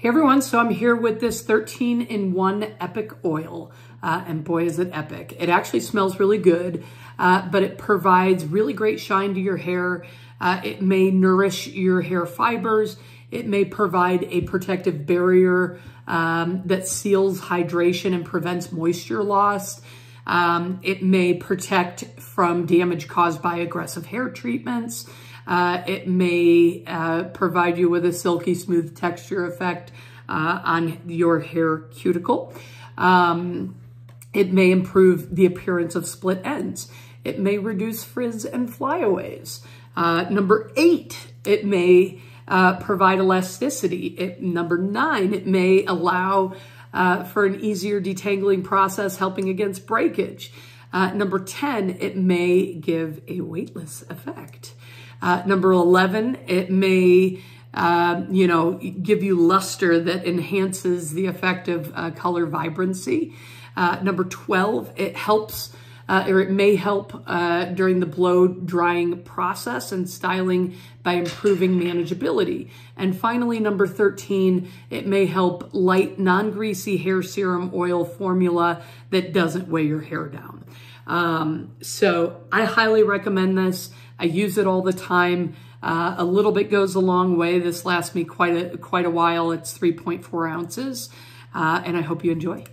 Hey everyone, so I'm here with this 13 in 1 Epic Oil, uh, and boy is it epic. It actually smells really good, uh, but it provides really great shine to your hair. Uh, it may nourish your hair fibers. It may provide a protective barrier um, that seals hydration and prevents moisture loss. Um, it may protect from damage caused by aggressive hair treatments. Uh, it may uh, provide you with a silky smooth texture effect uh, on your hair cuticle. Um, it may improve the appearance of split ends. It may reduce frizz and flyaways. Uh, number eight, it may uh, provide elasticity. It, number nine, it may allow uh, for an easier detangling process, helping against breakage. number 10, it may give a weightless effect. Uh, number 11, it may, uh, you know, give you luster that enhances the effect of uh, color vibrancy. Uh, number 12, it helps uh, or it may help during the blow drying process and styling by improving manageability. And finally, number 13, it may help light non-greasy hair serum oil formula that doesn't weigh your hair down. Um, so I highly recommend this. I use it all the time. Uh, a little bit goes a long way. This lasts me quite a, quite a while. It's 3.4 ounces, uh, and I hope you enjoy.